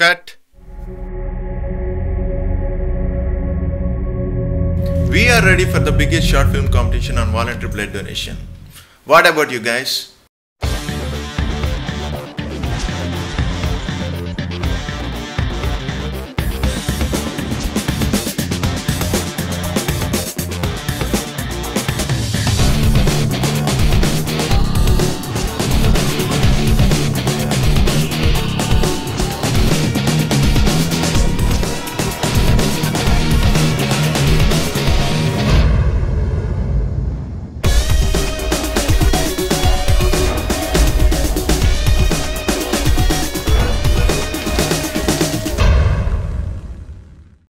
Cut. We are ready for the biggest short film competition on voluntary blood donation. What about you guys?